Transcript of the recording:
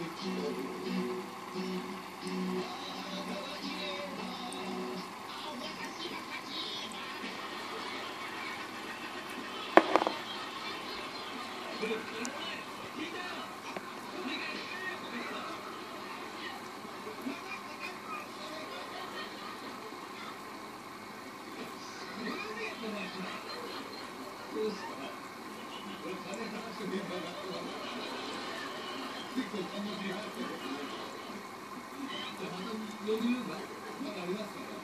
裕 がまだありますから